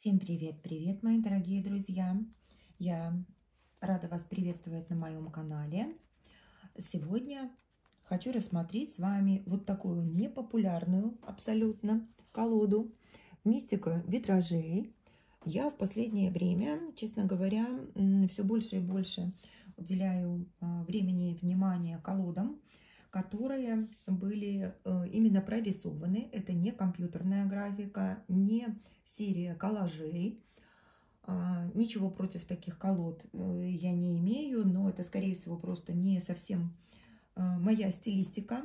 Всем привет-привет, мои дорогие друзья! Я рада вас приветствовать на моем канале. Сегодня хочу рассмотреть с вами вот такую непопулярную абсолютно колоду «Мистика витражей». Я в последнее время, честно говоря, все больше и больше уделяю а, времени и внимания колодам, которые были э, именно прорисованы. Это не компьютерная графика, не серия коллажей. А, ничего против таких колод э, я не имею, но это, скорее всего, просто не совсем э, моя стилистика.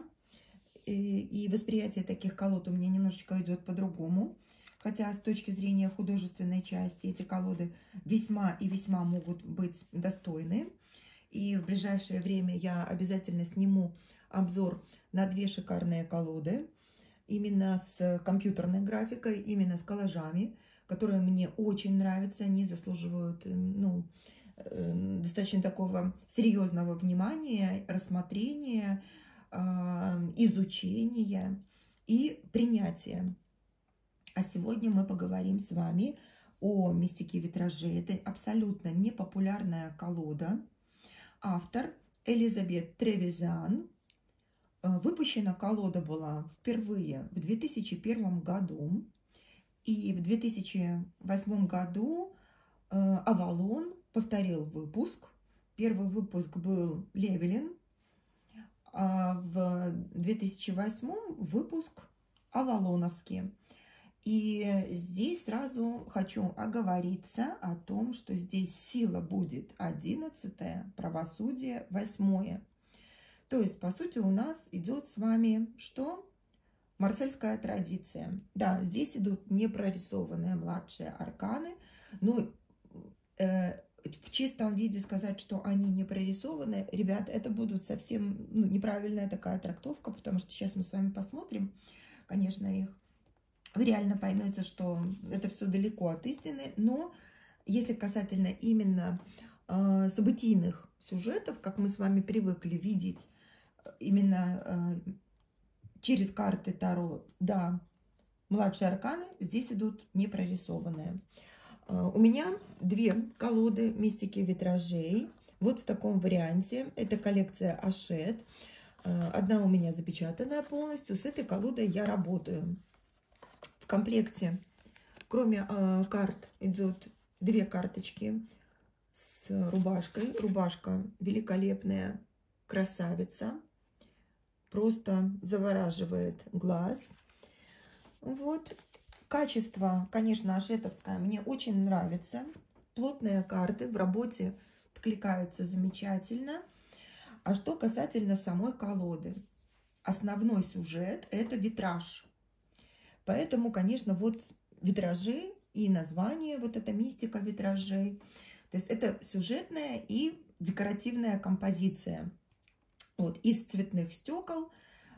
И восприятие таких колод у меня немножечко идет по-другому. Хотя с точки зрения художественной части эти колоды весьма и весьма могут быть достойны. И в ближайшее время я обязательно сниму обзор на две шикарные колоды, именно с компьютерной графикой, именно с коллажами, которые мне очень нравятся, они заслуживают ну, э, достаточно такого серьезного внимания, рассмотрения, а, изучения и принятия. А сегодня мы поговорим с вами о мистике витражей. Это абсолютно непопулярная колода. Автор Элизабет Тревизан. Э, выпущена колода была впервые в 2001 году. И в 2008 году э, Авалон повторил выпуск. Первый выпуск был Левелин, а в 2008 выпуск Авалоновский. И здесь сразу хочу оговориться о том, что здесь сила будет 11, правосудие 8. То есть, по сути, у нас идет с вами что? Марсельская традиция. Да, здесь идут непрорисованные младшие арканы, но э, в чистом виде сказать, что они не прорисованы, ребят, это будут совсем ну, неправильная такая трактовка, потому что сейчас мы с вами посмотрим, конечно, их. Вы реально поймете, что это все далеко от истины, но если касательно именно э, событийных сюжетов, как мы с вами привыкли видеть именно э, через карты Таро, да, младшие арканы здесь идут не прорисованные. Э, у меня две колоды мистики витражей. Вот в таком варианте. Это коллекция Ашет. Э, одна у меня запечатанная полностью. С этой колодой я работаю. В комплекте, кроме карт, идет две карточки с рубашкой. Рубашка великолепная, красавица просто завораживает глаз. Вот. Качество, конечно, ашетовское мне очень нравится. Плотные карты в работе откликаются замечательно. А что касательно самой колоды. Основной сюжет – это витраж. Поэтому, конечно, вот витражи и название, вот эта мистика витражей. То есть это сюжетная и декоративная композиция – вот, из цветных стекол,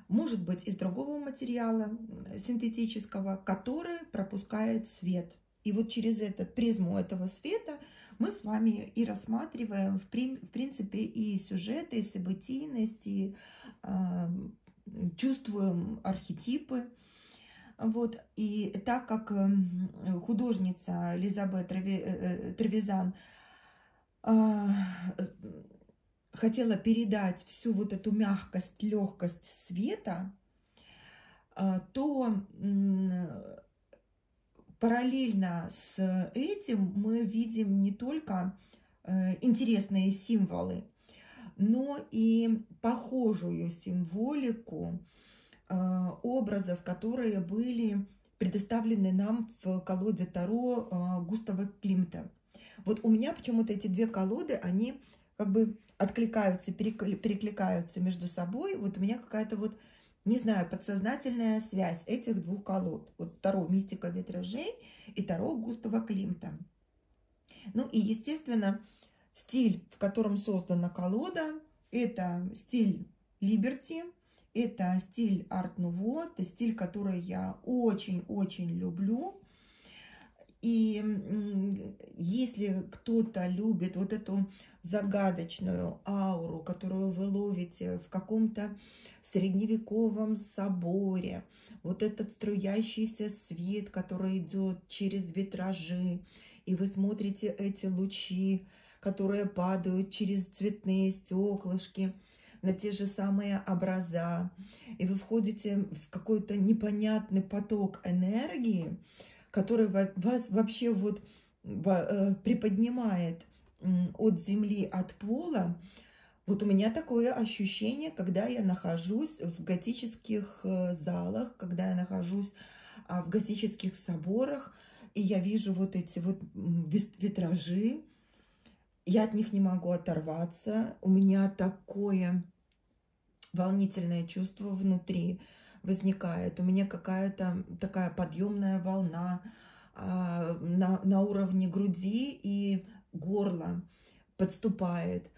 может быть из другого материала синтетического, который пропускает свет. И вот через этот призму этого света мы с вами и рассматриваем, в, принципе, и сюжеты, и событийность, и э, чувствуем архетипы. Вот. И так как художница Элизабет Тревизан хотела передать всю вот эту мягкость, легкость света, а, то параллельно с этим мы видим не только э, интересные символы, но и похожую символику э, образов, которые были предоставлены нам в колоде Таро э, Густава Климта. Вот у меня почему-то эти две колоды, они как бы откликаются, перекликаются между собой. Вот у меня какая-то вот, не знаю, подсознательная связь этих двух колод. Вот Таро «Мистика витражей» и Таро Густава Климта. Ну и, естественно, стиль, в котором создана колода, это стиль Либерти, это стиль арт-нуво, это стиль, который я очень-очень люблю. И если кто-то любит вот эту загадочную ауру, которую вы ловите в каком-то средневековом соборе, вот этот струящийся свет, который идет через витражи, и вы смотрите эти лучи, которые падают через цветные стеклышки на те же самые образа, и вы входите в какой-то непонятный поток энергии, который вас вообще вот э, приподнимает от земли, от пола, вот у меня такое ощущение, когда я нахожусь в готических э, залах, когда я нахожусь а, в готических соборах, и я вижу вот эти вот витражи, я от них не могу оторваться. У меня такое волнительное чувство внутри возникает. У меня какая-то такая подъемная волна а, на, на уровне груди и горла подступает.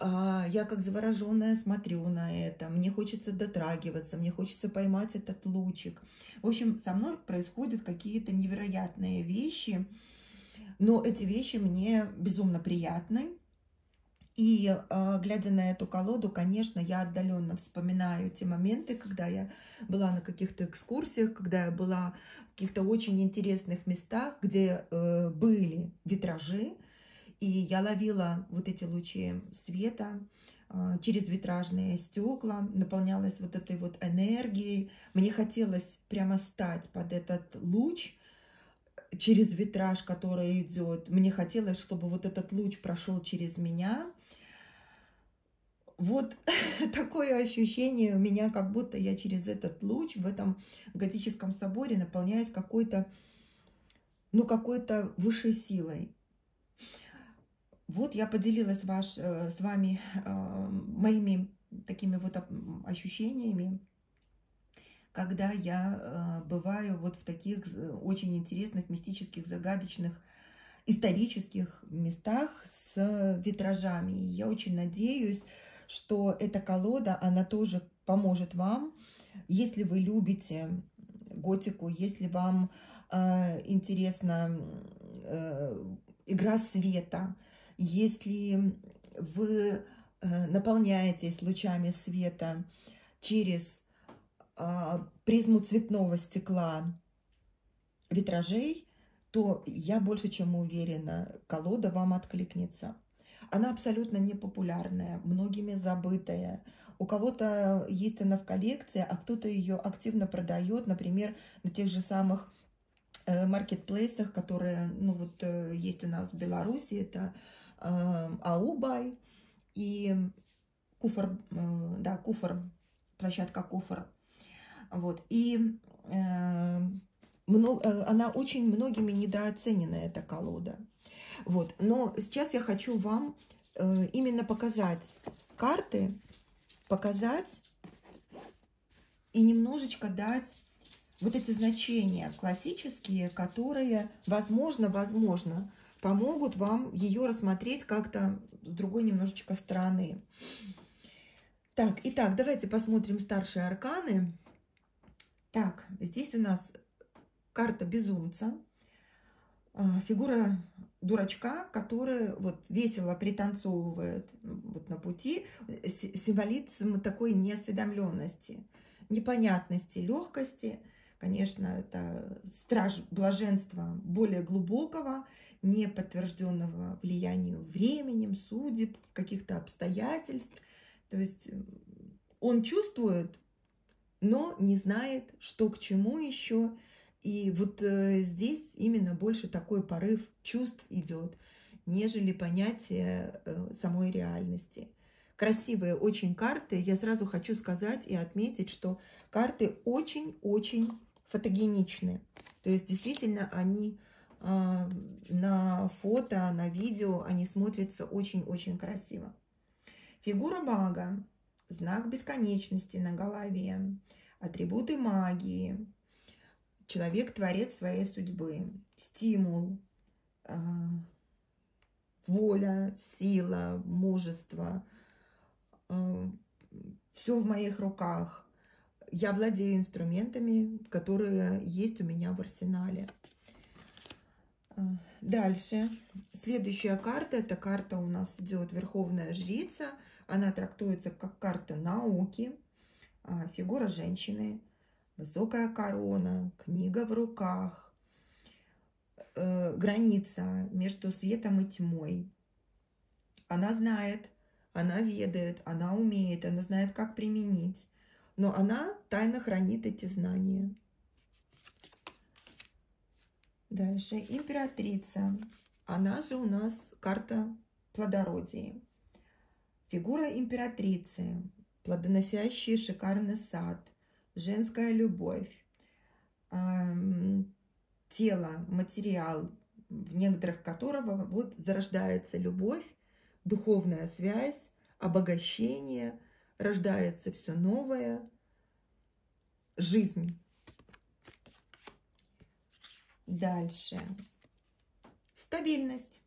А, я как завороженная смотрю на это, мне хочется дотрагиваться, мне хочется поймать этот лучик. В общем, со мной происходят какие-то невероятные вещи, но эти вещи мне безумно приятны. И э, глядя на эту колоду, конечно, я отдаленно вспоминаю те моменты, когда я была на каких-то экскурсиях, когда я была в каких-то очень интересных местах, где э, были витражи, и я ловила вот эти лучи света а, через витражные стекла, наполнялась вот этой вот энергией. Мне хотелось прямо стать под этот луч через витраж, который идет. Мне хотелось, чтобы вот этот луч прошел через меня. Вот такое ощущение у меня, как будто я через этот луч в этом готическом соборе наполняюсь какой-то, ну, какой-то высшей силой. Вот я поделилась ваш, э, с вами э, моими такими вот ощущениями, когда я э, бываю вот в таких очень интересных, мистических, загадочных, исторических местах с витражами. И я очень надеюсь, что эта колода, она тоже поможет вам, если вы любите готику, если вам э, интересна э, игра света, если вы э, наполняетесь лучами света через а, призму цветного стекла витражей, то я больше чем уверена, колода вам откликнется. Она абсолютно непопулярная, многими забытая. У кого-то есть она в коллекции, а кто-то ее активно продает, например, на тех же самых э, маркетплейсах, которые ну, вот, э, есть у нас в Беларуси. Это Эм, Аубай и Куфор, э, да, Куфор, площадка Куфор. Вот. И э, много, э, она очень многими недооценена, эта колода. Вот. Но сейчас я хочу вам э, именно показать карты, показать и немножечко дать вот эти значения классические, которые, возможно, возможно, помогут вам ее рассмотреть как-то с другой немножечко стороны. Так, итак, давайте посмотрим старшие арканы. Так, здесь у нас карта безумца, фигура дурачка, который вот весело пританцовывает вот на пути, символизм такой неосведомленности, непонятности, легкости. Конечно, это страж блаженства более глубокого не подтвержденного влиянию временем, судеб, каких-то обстоятельств. То есть он чувствует, но не знает, что к чему еще. И вот э, здесь именно больше такой порыв чувств идет, нежели понятие э, самой реальности. Красивые очень карты. Я сразу хочу сказать и отметить, что карты очень-очень фотогеничны. То есть действительно они а, на фото, на видео они смотрятся очень-очень красиво. Фигура мага, знак бесконечности на голове, атрибуты магии, человек творец своей судьбы, стимул, а, воля, сила, мужество. А, Все в моих руках. Я владею инструментами, которые есть у меня в арсенале. А, дальше. Следующая карта. Эта карта у нас идет Верховная Жрица. Она трактуется как карта науки. А, фигура женщины. Высокая корона, книга в руках, э, граница между светом и тьмой. Она знает, она ведает, она умеет, она знает, как применить, но она тайно хранит эти знания. Дальше императрица. Она же у нас карта плодородия. Фигура императрицы, плодоносящий шикарный сад, женская любовь, тело, материал, в некоторых которого вот зарождается любовь, духовная связь, обогащение, рождается все новое, жизнь. Дальше. Стабильность.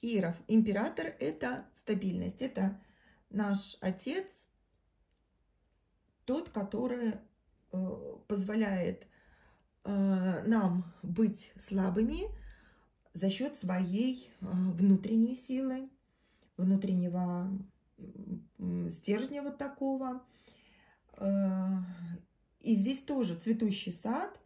Иров, император – это стабильность, это наш отец, тот, который э, позволяет э, нам быть слабыми за счет своей э, внутренней силы, внутреннего стержня вот такого. И здесь тоже цветущий сад,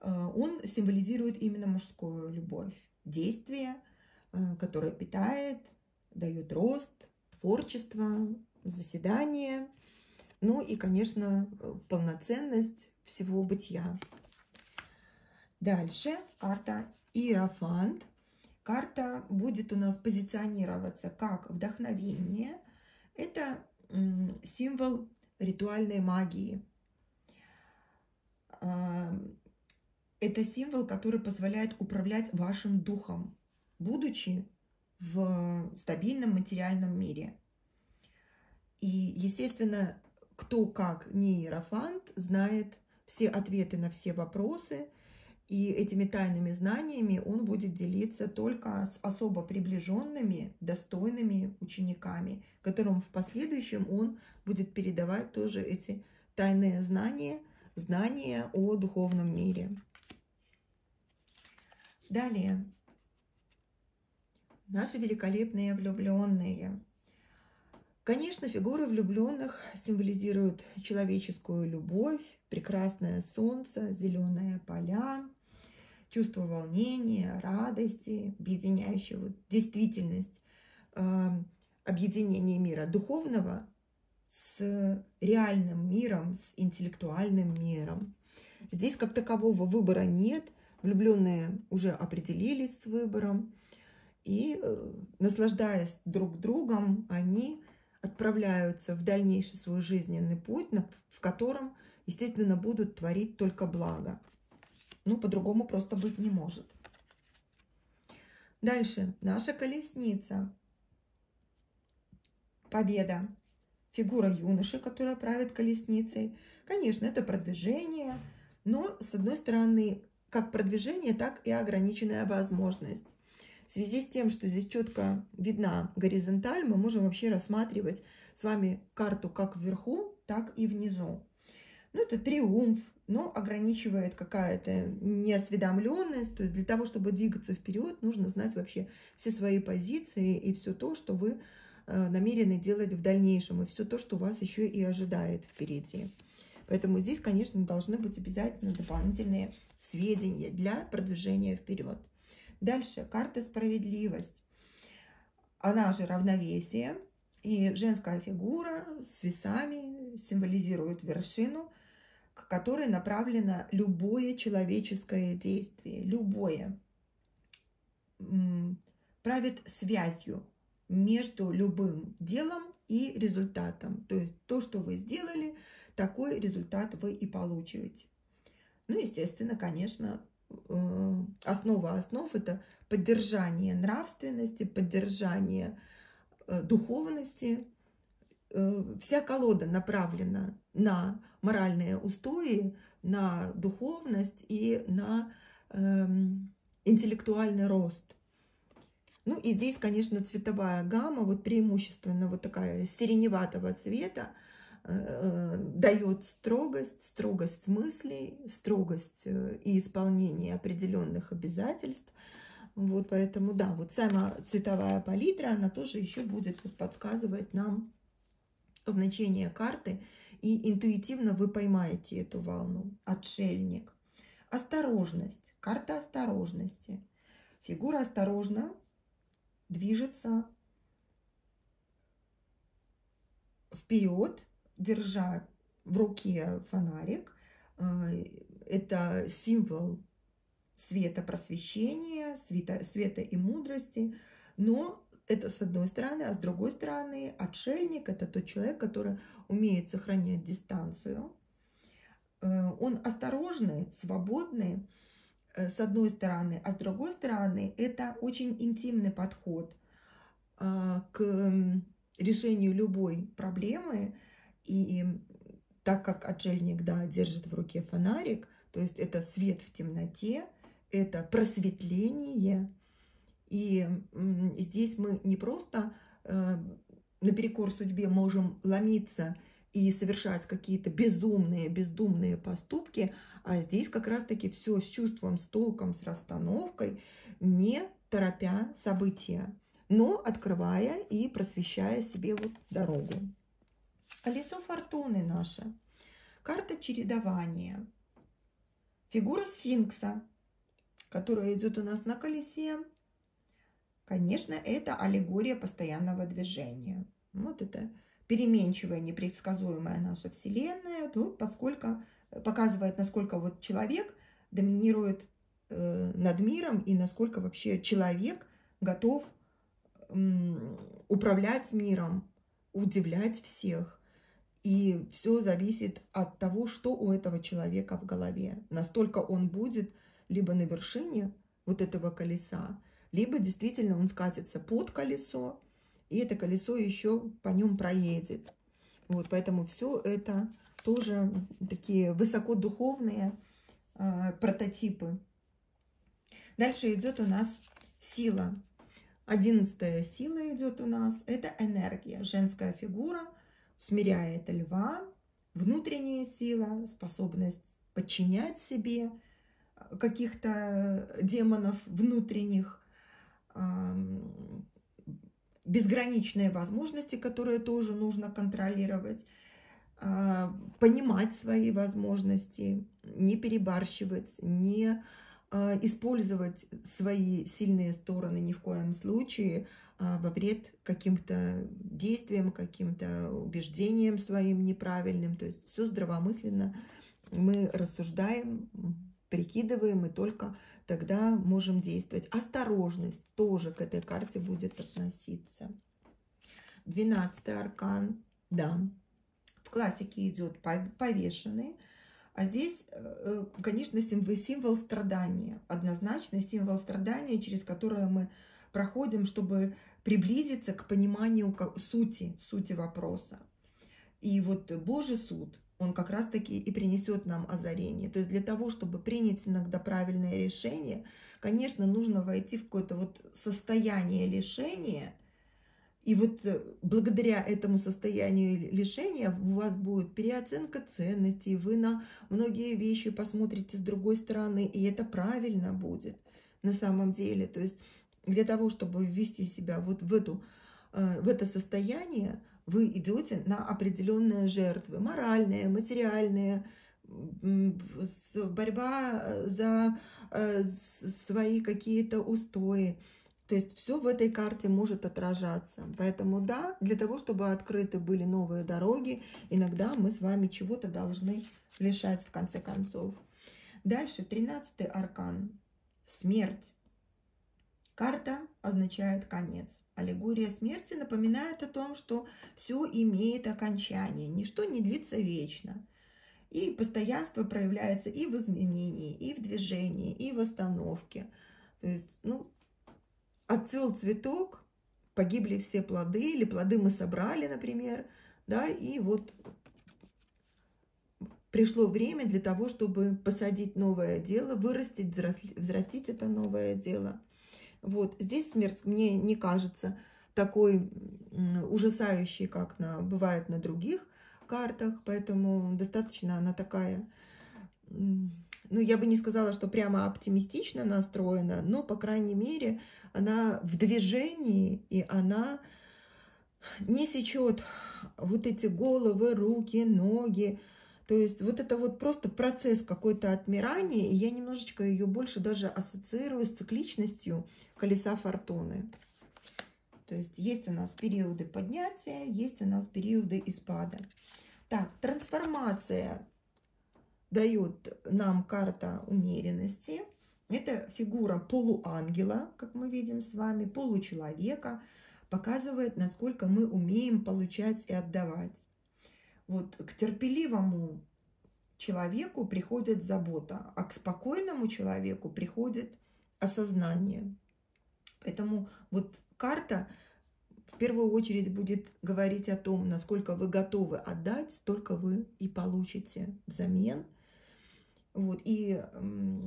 он символизирует именно мужскую любовь, действие – которая питает, дает рост, творчество, заседание, ну и, конечно, полноценность всего бытия. Дальше карта Иерофант. Карта будет у нас позиционироваться как вдохновение. Это символ ритуальной магии. А, это символ, который позволяет управлять вашим духом, будучи в стабильном материальном мире. И, естественно, кто как не иерофант знает все ответы на все вопросы, и этими тайными знаниями он будет делиться только с особо приближенными, достойными учениками, которым в последующем он будет передавать тоже эти тайные знания, знания о духовном мире. Далее наши великолепные влюбленные. Конечно, фигуры влюбленных символизируют человеческую любовь, прекрасное солнце, зеленые поля, чувство волнения, радости, объединяющего действительность, э, объединение мира духовного с реальным миром, с интеллектуальным миром. Здесь как такового выбора нет, влюбленные уже определились с выбором, и, э, наслаждаясь друг другом, они отправляются в дальнейший свой жизненный путь, в котором, естественно, будут творить только благо. Ну, по-другому просто быть не может. Дальше. Наша колесница. Победа. Фигура юноши, которая правит колесницей. Конечно, это продвижение, но, с одной стороны, как продвижение, так и ограниченная возможность. В связи с тем, что здесь четко видна горизонталь, мы можем вообще рассматривать с вами карту как вверху, так и внизу. Ну, это триумф, но ограничивает какая-то неосведомленность. То есть для того, чтобы двигаться вперед, нужно знать вообще все свои позиции и все то, что вы э, намерены делать в дальнейшем, и все то, что вас еще и ожидает впереди. Поэтому здесь, конечно, должны быть обязательно дополнительные сведения для продвижения вперед. Дальше карта справедливость. Она же равновесие. И женская фигура с весами символизирует вершину, к которой направлено любое человеческое действие. Любое. Правит связью между любым делом и результатом. То есть то, что вы сделали, такой результат вы и получите. Ну, естественно, конечно, основа основ – это поддержание нравственности, поддержание э, духовности. Э, вся колода направлена на моральные устои, на духовность и на эм, интеллектуальный рост. Ну и здесь, конечно, цветовая гамма, вот преимущественно вот такая сиреневатого цвета, Э, дает строгость, строгость мыслей, строгость э, и исполнение определенных обязательств. Вот поэтому, да, вот сама цветовая палитра, она тоже еще будет вот подсказывать нам значение карты и интуитивно вы поймаете эту волну. Отшельник. Осторожность. Карта осторожности. Фигура осторожно движется вперед, держа в руке фонарик. А, это символ света просвещения, света, света и мудрости. Но это с одной стороны, а с другой стороны отшельник – это тот человек, который умеет сохранять дистанцию. Э, он осторожный, свободный, э, с одной стороны, а с другой стороны, это очень интимный подход э, к решению любой проблемы. И так как отшельник, да, держит в руке фонарик, то есть это свет в темноте, это просветление. И здесь мы не просто э, наперекор судьбе можем ломиться и совершать какие-то безумные, бездумные поступки, а здесь как раз-таки все с чувством, с толком, с расстановкой, не торопя события, но открывая и просвещая себе вот дорогу. Колесо фортуны наше. Карта чередования. Фигура сфинкса, которая идет у нас на колесе. Конечно, это аллегория постоянного движения. Вот это переменчивая, непредсказуемая наша Вселенная, то поскольку показывает, насколько вот человек доминирует э, над миром и насколько вообще человек готов э, управлять миром, удивлять всех. И все зависит от того, что у этого человека в голове. Настолько он будет либо на вершине вот этого колеса, либо действительно он скатится под колесо, и это колесо еще по нем проедет. Вот, поэтому все это тоже такие высокодуховные э, прототипы. Дальше идет у нас сила. Одиннадцатая сила идет у нас. Это энергия, женская фигура – смиряет льва, внутренняя сила, способность подчинять себе э, каких-то демонов внутренних, безграничные возможности, которые тоже нужно контролировать, а, понимать свои возможности, не перебарщивать, не а, использовать свои сильные стороны ни в коем случае во вред каким-то действиям, каким-то убеждениям своим неправильным. То есть все здравомысленно мы рассуждаем, прикидываем и только тогда можем действовать. Осторожность тоже к этой карте будет относиться. Двенадцатый аркан, да, в классике идет повешенный. А здесь, э, э, конечно, символ, символ страдания, однозначно символ страдания, через которое мы проходим, чтобы приблизиться к пониманию сути, сути вопроса. И вот Божий суд, он как раз-таки и принесет нам озарение. То есть для того, чтобы принять иногда правильное решение, конечно, нужно войти в какое-то вот состояние лишения – и вот э, благодаря этому состоянию лишения у вас будет переоценка ценностей, вы на многие вещи посмотрите с другой стороны, и это правильно будет на самом деле. То есть для того, чтобы ввести себя вот в, эту, э, в это состояние, вы идете на определенные жертвы, моральные, материальные, борьба э, за свои какие-то устои. То есть все в этой карте может отражаться. Поэтому да, для того, чтобы открыты были новые дороги, иногда мы с вами чего-то должны лишать в конце концов. Дальше 13 аркан. Смерть. Карта означает конец. Аллегория смерти напоминает о том, что все имеет окончание, ничто не длится вечно. И постоянство проявляется и в изменении, и в движении, и в остановке. То есть, ну, отцвел цветок, погибли все плоды, или плоды мы собрали, например, да, и вот пришло время для того, чтобы посадить новое дело, вырастить, взрастить, это новое дело. Вот здесь смерть мне не кажется такой ужасающей, как на, бывает на других картах, поэтому достаточно она такая, ну, я бы не сказала, что прямо оптимистично настроена, но, по крайней мере, она в движении, и она не сечет вот эти головы, руки, ноги. То есть вот это вот просто процесс какой-то отмирания, и я немножечко ее больше даже ассоциирую с цикличностью колеса фортуны. То есть есть у нас периоды поднятия, есть у нас периоды испада. Так, трансформация дает нам карта умеренности. Это фигура полуангела, как мы видим с вами, получеловека, показывает, насколько мы умеем получать и отдавать. Вот к терпеливому человеку приходит забота, а к спокойному человеку приходит осознание. Поэтому вот карта в первую очередь будет говорить о том, насколько вы готовы отдать, столько вы и получите взамен – вот, и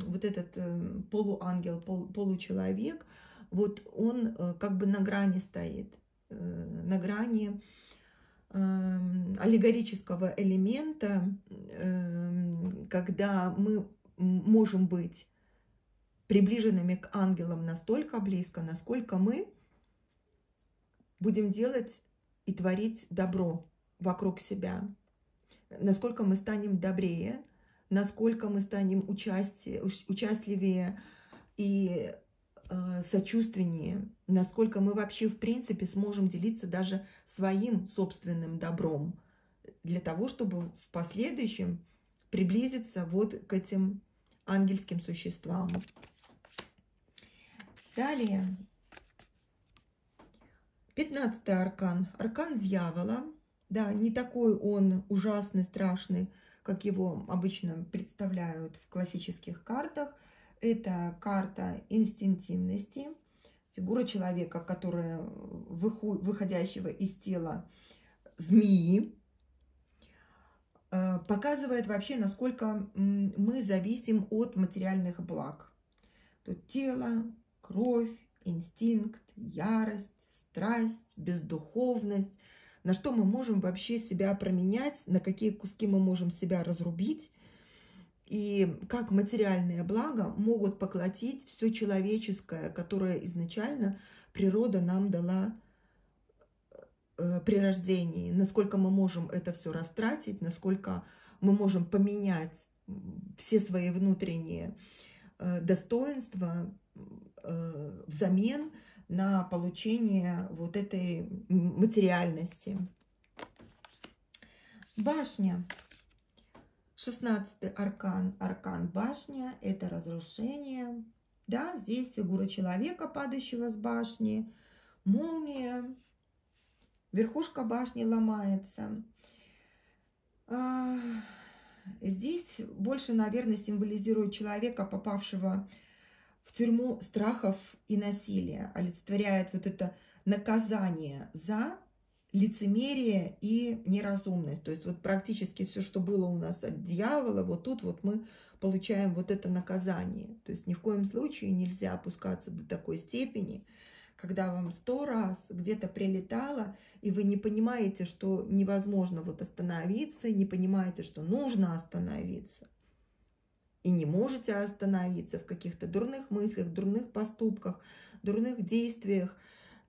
вот этот э, полуангел, пол, получеловек, вот он э, как бы на грани стоит, э, на грани аллегорического элемента, эм, когда мы можем быть приближенными к ангелам настолько близко, насколько мы будем делать и творить добро вокруг себя, насколько мы станем добрее – насколько мы станем участи, участливее и э, сочувственнее, насколько мы вообще в принципе сможем делиться даже своим собственным добром для того, чтобы в последующем приблизиться вот к этим ангельским существам. Далее, 15 аркан, аркан дьявола. Да, не такой он ужасный, страшный, как его обычно представляют в классических картах. Это карта инстинктивности, фигура человека, которая выходящего из тела змеи, э, показывает вообще, насколько мы зависим от материальных благ. Тут тело, кровь, инстинкт, ярость, страсть, бездуховность, на что мы можем вообще себя променять, на какие куски мы можем себя разрубить, и как материальные блага могут поглотить все человеческое, которое изначально природа нам дала э, при рождении, насколько мы можем это все растратить, насколько мы можем поменять все свои внутренние э, достоинства э, взамен – на получение вот этой материальности. Башня. 16 аркан. Аркан башня – это разрушение. Да, здесь фигура человека, падающего с башни, молния, верхушка башни ломается. А, здесь больше, наверное, символизирует человека, попавшего в тюрьму страхов и насилия, олицетворяет вот это наказание за лицемерие и неразумность. То есть вот практически все, что было у нас от дьявола, вот тут вот мы получаем вот это наказание. То есть ни в коем случае нельзя опускаться до такой степени, когда вам сто раз где-то прилетало, и вы не понимаете, что невозможно вот остановиться, не понимаете, что нужно остановиться и не можете остановиться в каких-то дурных мыслях, дурных поступках, дурных действиях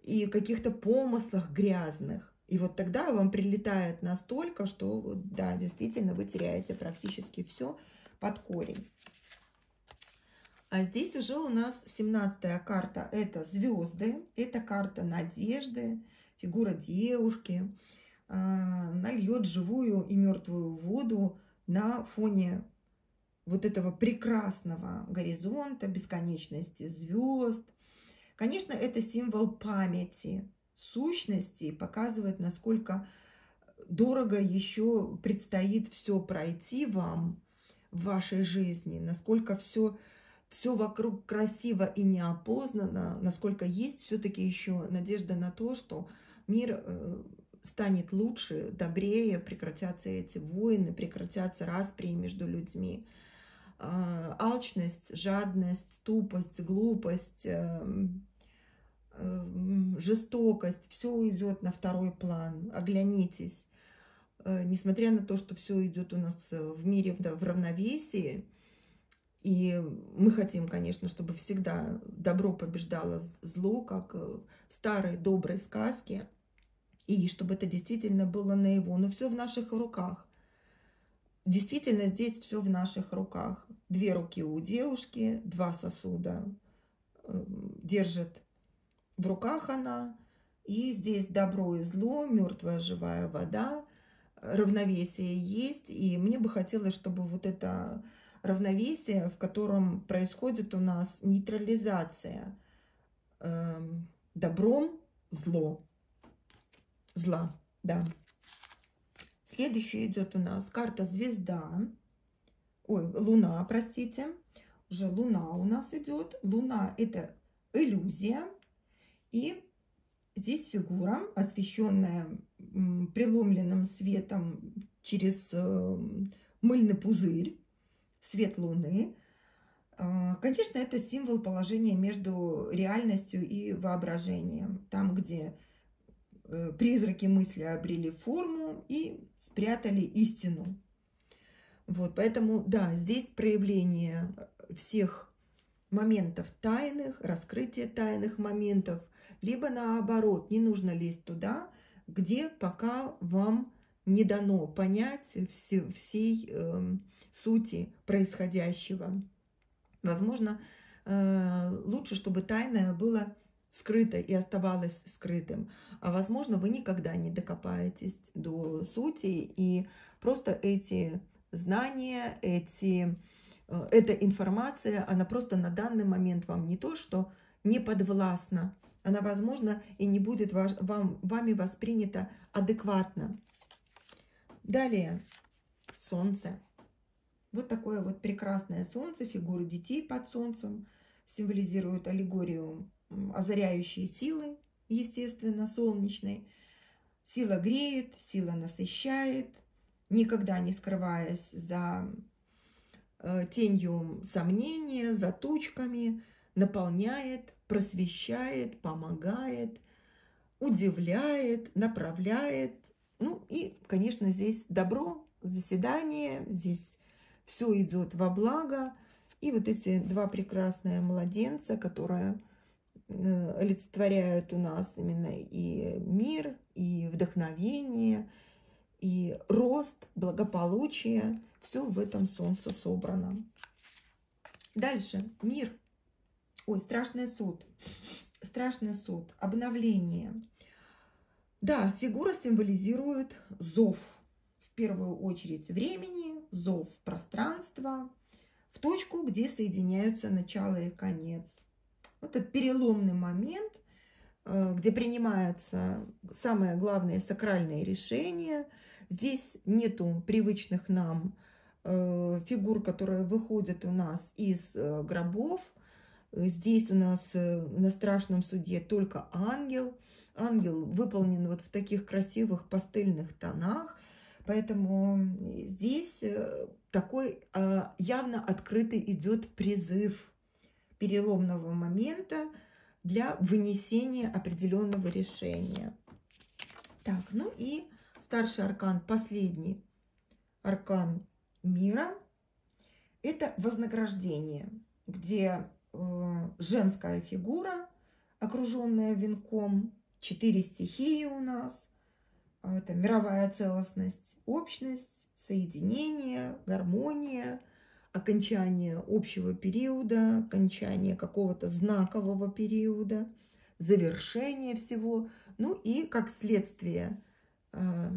и каких-то помыслах грязных. И вот тогда вам прилетает настолько, что, да, действительно, вы теряете практически все под корень. А здесь уже у нас 17 карта. Это звезды, это карта надежды, фигура девушки. А, нальет живую и мертвую воду на фоне вот этого прекрасного горизонта, бесконечности звезд. Конечно, это символ памяти, сущности, показывает, насколько дорого еще предстоит все пройти вам в вашей жизни, насколько все, все вокруг красиво и неопознанно, насколько есть все-таки еще надежда на то, что мир э, станет лучше, добрее, прекратятся эти войны, прекратятся распри между людьми. А, алчность, жадность, тупость, глупость, эм, жестокость, все уйдет на второй план. Оглянитесь. Э, несмотря на то, что все идет у нас в мире в равновесии, и мы хотим, конечно, чтобы всегда добро побеждало зло, как в старой доброй сказке, И чтобы это действительно было на его. Но все в наших руках. Действительно, здесь все в наших руках. Две руки у девушки, два сосуда держит в руках она. И здесь добро и зло, мертвая живая вода, равновесие есть. И мне бы хотелось, чтобы вот это равновесие, в котором происходит у нас нейтрализация э, добром зло. Зла, да. Следующая идет у нас карта звезда. Ой, луна, простите. Уже луна у нас идет. Луна это иллюзия. И здесь фигура, освещенная преломленным светом через э, мыльный пузырь, свет луны. А, конечно, это символ положения между реальностью и воображением. Там, где э, призраки мысли обрели форму и спрятали истину. Вот, поэтому, да, здесь проявление всех моментов тайных, раскрытие тайных моментов – либо наоборот, не нужно лезть туда, где пока вам не дано понять все, всей э, сути происходящего. Возможно, э, лучше, чтобы тайное было скрыто и оставалось скрытым. А возможно, вы никогда не докопаетесь до сути, и просто эти знания, эти, э, эта информация, она просто на данный момент вам не то, что не подвластна, она, возможно, и не будет вам, вами воспринята адекватно. Далее, солнце. Вот такое вот прекрасное солнце, фигуры детей под солнцем символизируют аллегорию озаряющей силы, естественно, солнечной. Сила греет, сила насыщает, никогда не скрываясь за э, тенью сомнения, за тучками, наполняет, просвещает, помогает, удивляет, направляет. Ну и, конечно, здесь добро, заседание, здесь все идет во благо. И вот эти два прекрасные младенца, которые э, олицетворяют у нас именно и мир, и вдохновение, и рост, благополучие. Все в этом солнце собрано. Дальше. Мир. Ой, страшный суд. Страшный суд. Обновление. Да, фигура символизирует зов. В первую очередь времени, зов пространства, в точку, где соединяются начало и конец. Вот этот переломный момент, э, где принимаются самое главное сакральные решения. Здесь нету привычных нам э, фигур, которые выходят у нас из э, гробов – Здесь у нас э, на страшном суде только ангел. Ангел выполнен вот в таких красивых пастельных тонах. Поэтому здесь э, такой явно открытый идет призыв переломного момента для вынесения определенного решения. Так, ну и старший аркан, последний аркан мира, это вознаграждение, где Э, женская фигура, окруженная венком, четыре стихии у нас. Это мировая целостность, общность, соединение, гармония, окончание общего периода, окончание какого-то знакового периода, завершение всего, ну и как следствие э,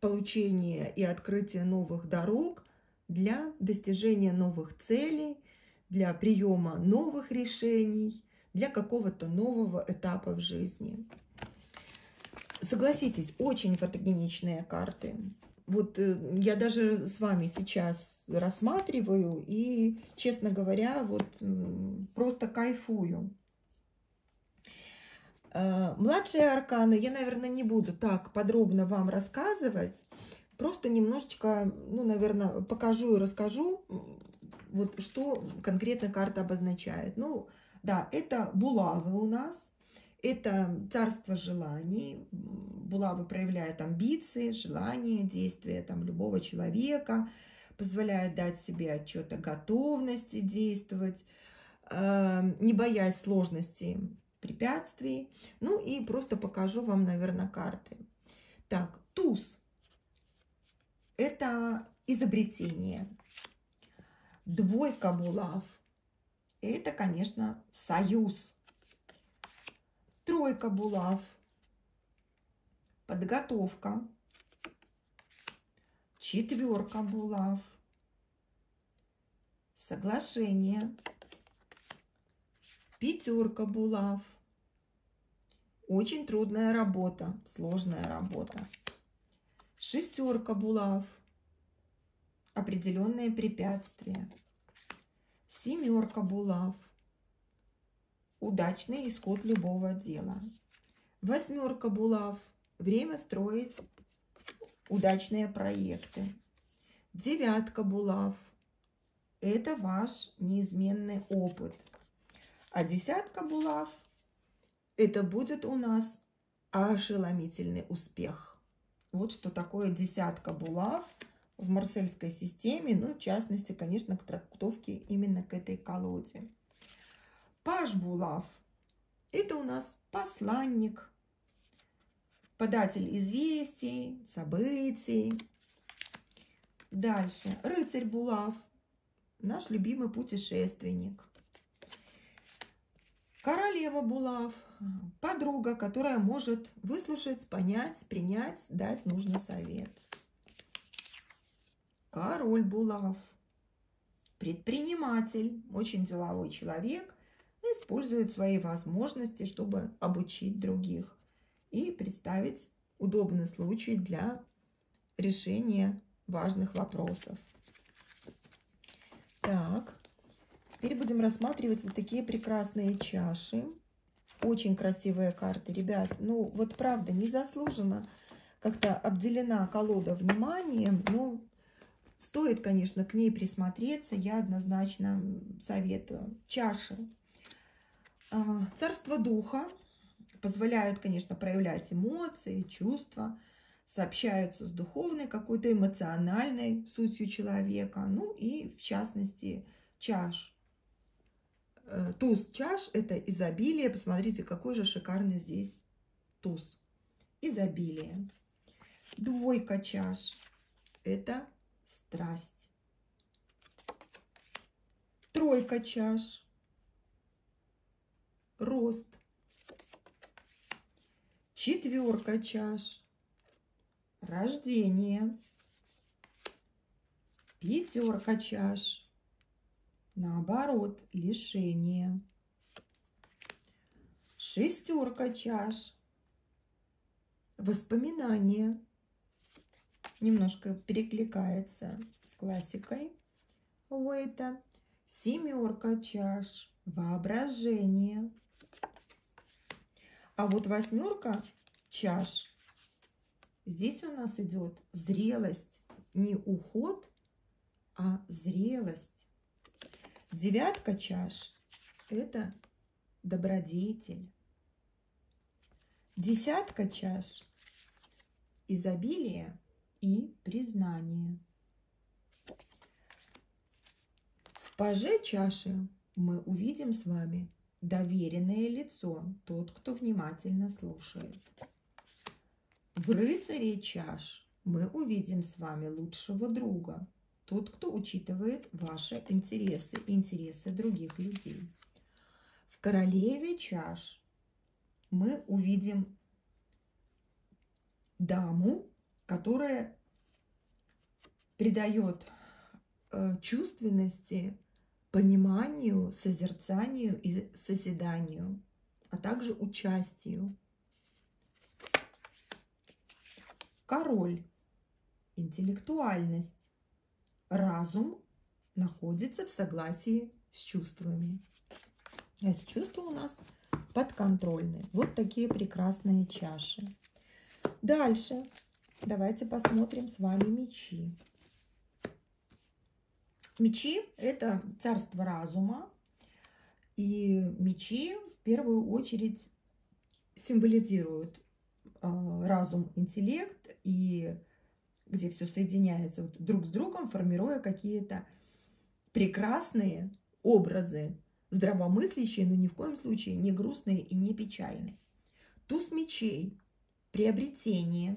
получения и открытия новых дорог для достижения новых целей для приема новых решений, для какого-то нового этапа в жизни. Согласитесь, очень фотогеничные карты. Вот э, я даже с вами сейчас рассматриваю и, честно говоря, вот просто кайфую. Э, младшие арканы я, наверное, не буду так подробно вам рассказывать. Просто немножечко, ну, наверное, покажу и расскажу вот что конкретно карта обозначает? Ну, да, это булавы у нас, это царство желаний. Булавы проявляют амбиции, желания, действия там, любого человека, позволяет дать себе отчет о готовности действовать, э, не боясь сложностей препятствий. Ну и просто покажу вам, наверное, карты. Так, туз – это изобретение. Двойка булав – это, конечно, союз. Тройка булав – подготовка. Четверка булав – соглашение. Пятерка булав – очень трудная работа, сложная работа. Шестерка булав – определенные препятствия. Семерка булав. Удачный исход любого дела. Восьмерка булав. Время строить удачные проекты. Девятка булав. Это ваш неизменный опыт. А десятка булав. Это будет у нас ошеломительный успех. Вот что такое десятка булав – в марсельской системе, ну, в частности, конечно, к трактовке именно к этой колоде. Паш Булав – это у нас посланник, податель известий, событий. Дальше. Рыцарь Булав – наш любимый путешественник. Королева Булав – подруга, которая может выслушать, понять, принять, дать нужный совет – Король Булав. Предприниматель, очень деловой человек, использует свои возможности, чтобы обучить других и представить удобный случай для решения важных вопросов. Так, теперь будем рассматривать вот такие прекрасные чаши. Очень красивые карты, ребят. Ну, вот правда, незаслуженно как-то обделена колода вниманием, но Стоит, конечно, к ней присмотреться, я однозначно советую. Чаши. А, царство духа позволяют, конечно, проявлять эмоции, чувства, сообщаются с духовной, какой-то эмоциональной сутью человека. Ну и, в частности, чаш. Э, туз чаш – это изобилие. Посмотрите, какой же шикарный здесь туз. Изобилие. Двойка чаш – это страсть. Тройка чаш. Рост. Четверка чаш. Рождение. Пятерка чаш. Наоборот, лишение. Шестерка чаш. Воспоминания немножко перекликается с классикой Уэйта. Семерка чаш, воображение. А вот восьмерка чаш, здесь у нас идет зрелость, не уход, а зрелость. Девятка чаш – это добродетель. Десятка чаш – изобилие и признание. В паже чаши мы увидим с вами доверенное лицо, тот, кто внимательно слушает. В рыцаре чаш мы увидим с вами лучшего друга, тот, кто учитывает ваши интересы и интересы других людей. В королеве чаш мы увидим даму, которая придает э, чувственности, пониманию, созерцанию и созиданию, а также участию. Король, интеллектуальность, разум находится в согласии с чувствами. То есть чувства у нас подконтрольны. Вот такие прекрасные чаши. Дальше Давайте посмотрим с вами мечи. Мечи – это царство разума. И мечи в первую очередь символизируют э, разум, интеллект, и где все соединяется вот друг с другом, формируя какие-то прекрасные образы, здравомыслящие, но ни в коем случае не грустные и не печальные. Туз мечей, приобретение,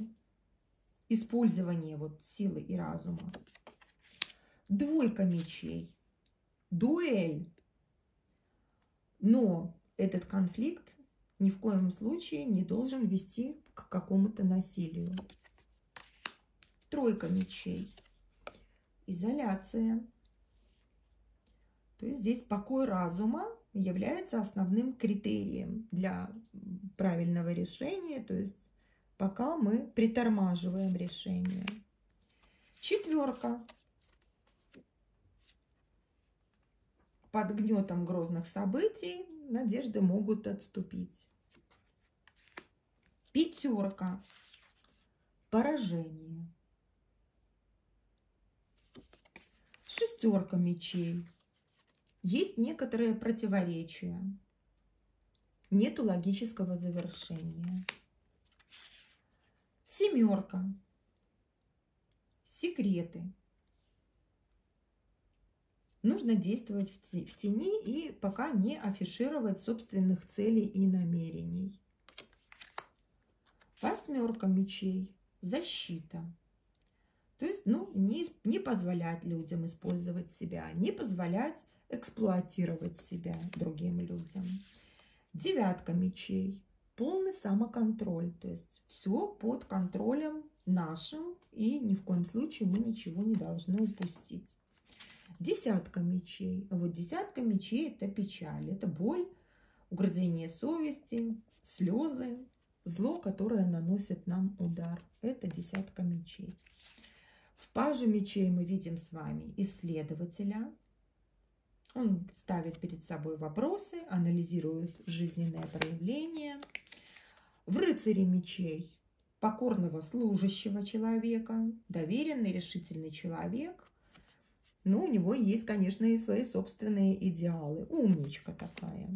использование вот силы и разума. Двойка мечей, дуэль. Но этот конфликт ни в коем случае не должен вести к какому-то насилию. Тройка мечей. Изоляция. То есть здесь покой разума является основным критерием для правильного решения, то есть пока мы притормаживаем решение. Четверка. Под гнетом грозных событий надежды могут отступить. Пятерка. Поражение. Шестерка мечей. Есть некоторые противоречия. Нету логического завершения. Семерка. Секреты. Нужно действовать в тени и пока не афишировать собственных целей и намерений. Восьмерка мечей. Защита. То есть, ну, не, не позволять людям использовать себя, не позволять эксплуатировать себя другим людям. Девятка мечей. Полный самоконтроль. То есть, все под контролем нашим, и ни в коем случае мы ничего не должны упустить. Десятка мечей. Вот десятка мечей – это печаль, это боль, угрызение совести, слезы, зло, которое наносит нам удар. Это десятка мечей. В паже мечей мы видим с вами исследователя. Он ставит перед собой вопросы, анализирует жизненное проявление. В рыцаре мечей покорного служащего человека, доверенный, решительный человек. Но у него есть, конечно, и свои собственные идеалы. Умничка такая.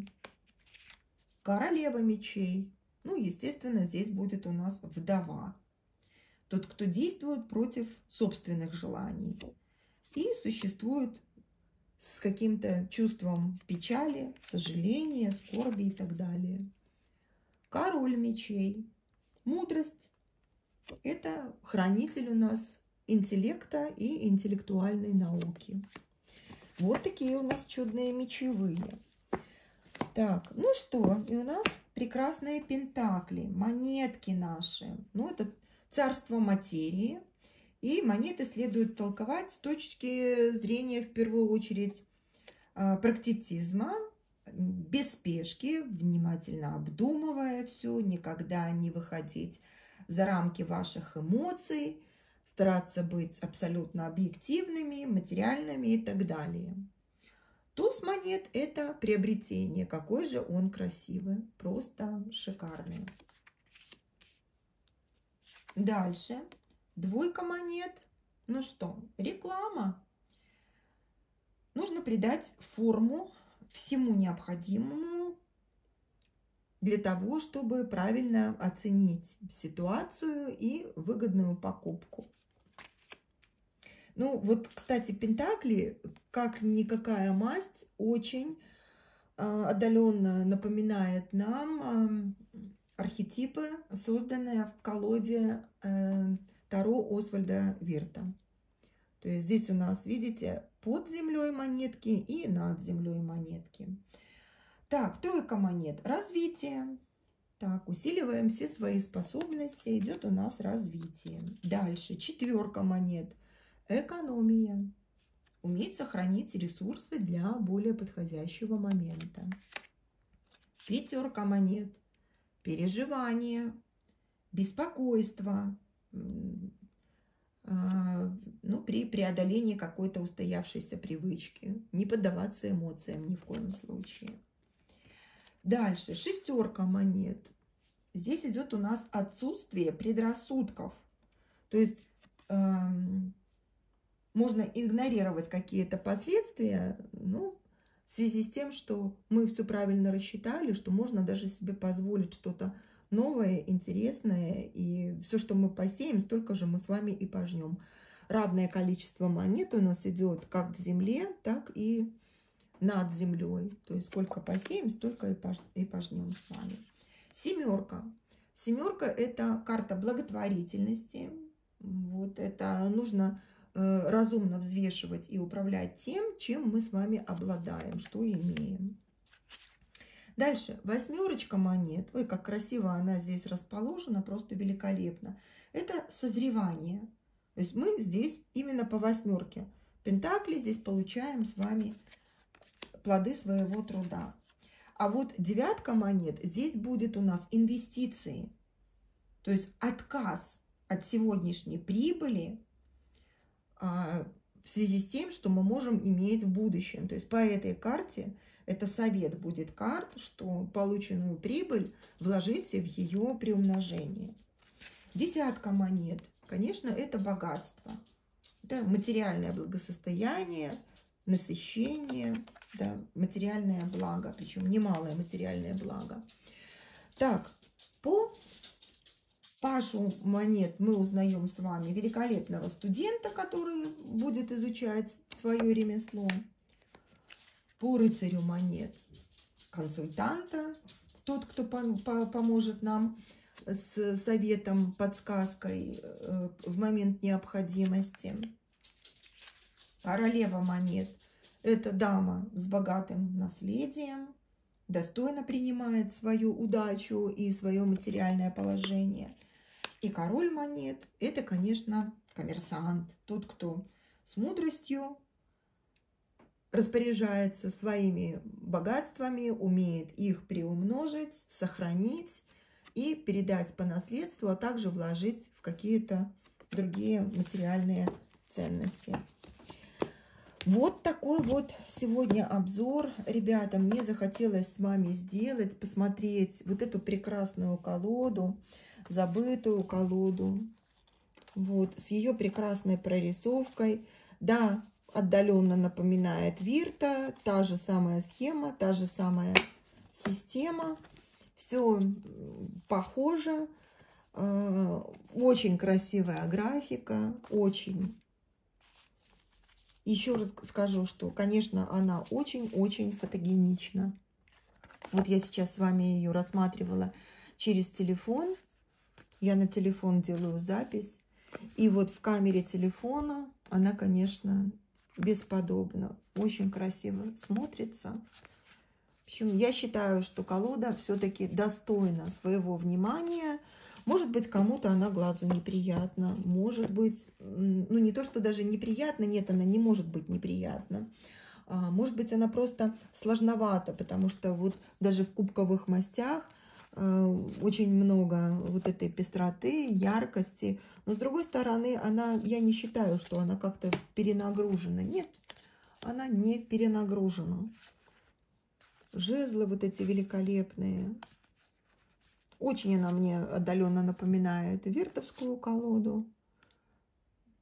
Королева мечей ну, естественно, здесь будет у нас вдова. Тот, кто действует против собственных желаний. И существует с каким-то чувством печали, сожаления, скорби и так далее. Король мечей. Мудрость. Это хранитель у нас интеллекта и интеллектуальной науки. Вот такие у нас чудные мечевые. Так, ну что, и у нас прекрасные пентакли, монетки наши. Ну, это царство материи. И монеты следует толковать с точки зрения, в первую очередь, а, практицизма, без спешки, внимательно обдумывая все, никогда не выходить за рамки ваших эмоций, стараться быть абсолютно объективными, материальными и так далее. Туз монет – это приобретение. Какой же он красивый. Просто шикарный. Дальше. Двойка монет. Ну что, реклама. Нужно придать форму всему необходимому для того, чтобы правильно оценить ситуацию и выгодную покупку. Ну, вот, кстати, Пентакли, как никакая масть, очень э, отдаленно напоминает нам э, архетипы, созданные в колоде э, Таро Освальда Вирта. То есть здесь у нас, видите, под землей монетки и над землей монетки. Так, тройка монет. Развитие. Так, усиливаем все свои способности. Идет у нас развитие. Дальше. Четверка монет. Экономия. Уметь сохранить ресурсы для более подходящего момента. Пятерка монет. Переживание, беспокойство, ну, при преодолении какой-то устоявшейся привычки. Не поддаваться эмоциям ни в коем случае. Дальше, шестерка монет. Здесь идет у нас отсутствие предрассудков. То есть эм, можно игнорировать какие-то последствия, ну, в связи с тем, что мы все правильно рассчитали, что можно даже себе позволить что-то новое, интересное, и все, что мы посеем, столько же мы с вами и пожнем. Равное количество монет у нас идет как в земле, так и над землей. То есть сколько посеем, столько и, пож, и пожнем с вами. Семерка. Семерка – это карта благотворительности. Вот это нужно э, разумно взвешивать и управлять тем, чем мы с вами обладаем, что имеем. Дальше, восьмерочка монет. Ой, как красиво она здесь расположена, просто великолепно. Это созревание. То есть мы здесь именно по восьмерке Пентакли здесь получаем с вами плоды своего труда. А вот девятка монет, здесь будет у нас инвестиции. То есть отказ от сегодняшней прибыли а, в связи с тем, что мы можем иметь в будущем. То есть по этой карте это совет будет карт, что полученную прибыль вложите в ее приумножение. Десятка монет, конечно, это богатство. Это материальное благосостояние, насыщение, да, материальное благо, причем немалое материальное благо. Так, по Пашу монет мы узнаем с вами великолепного студента, который будет изучать свое ремесло. По рыцарю монет консультанта, тот, кто поможет нам с советом, подсказкой э, в момент необходимости. Королева монет – это дама с богатым наследием, достойно принимает свою удачу и свое материальное положение. И король монет – это, конечно, коммерсант, тот, кто с мудростью распоряжается своими богатствами, умеет их приумножить, сохранить и передать по наследству, а также вложить в какие-то другие материальные ценности. Вот такой вот сегодня обзор. Ребята, мне захотелось с вами сделать, посмотреть вот эту прекрасную колоду, забытую колоду. Вот, с ее прекрасной прорисовкой. Да, отдаленно напоминает Вирта, та же самая схема, та же самая система. Все похоже. Э, очень красивая графика, очень еще раз скажу, что, конечно, она очень-очень фотогенична. Вот я сейчас с вами ее рассматривала через телефон. Я на телефон делаю запись. И вот в камере телефона она, конечно, бесподобна. Очень красиво смотрится. В общем, я считаю, что колода все-таки достойна своего внимания. Может быть, кому-то она глазу неприятна, может быть, ну не то, что даже неприятно, нет, она не может быть неприятна. А, может быть, она просто сложновата, потому что вот даже в кубковых мастях очень много вот этой пестроты, яркости. Но с другой стороны, она, я не считаю, что она как-то перенагружена. Нет, она не перенагружена. Жезлы вот эти великолепные. Очень она мне отдаленно напоминает вертовскую колоду.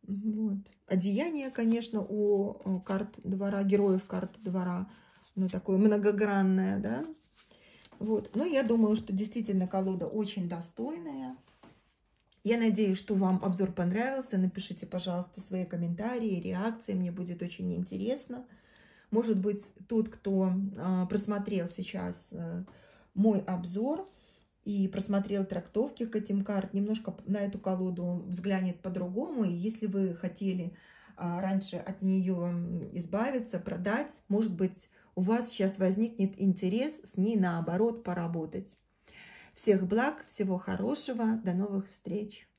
Вот. Одеяние, конечно, у карт двора, героев карт двора, ну, такое многогранное, да. Вот. Но я думаю, что действительно колода очень достойная. Я надеюсь, что вам обзор понравился. Напишите, пожалуйста, свои комментарии, реакции. Мне будет очень интересно. Может быть, тот, кто а, просмотрел сейчас а, мой обзор, и просмотрел трактовки к этим карт, немножко на эту колоду взглянет по-другому. И если вы хотели а, раньше от нее избавиться, продать, может быть, у вас сейчас возникнет интерес с ней наоборот поработать. Всех благ, всего хорошего, до новых встреч!